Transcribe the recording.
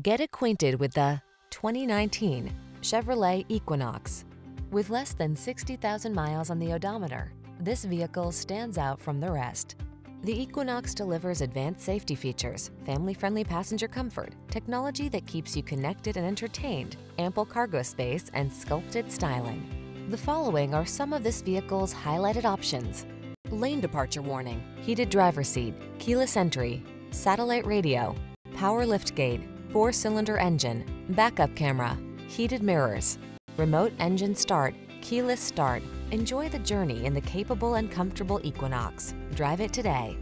Get acquainted with the 2019 Chevrolet Equinox. With less than 60,000 miles on the odometer, this vehicle stands out from the rest. The Equinox delivers advanced safety features, family-friendly passenger comfort, technology that keeps you connected and entertained, ample cargo space, and sculpted styling. The following are some of this vehicle's highlighted options. Lane departure warning, heated driver seat, keyless entry, satellite radio, power liftgate, four-cylinder engine, backup camera, heated mirrors, remote engine start, keyless start. Enjoy the journey in the capable and comfortable Equinox. Drive it today.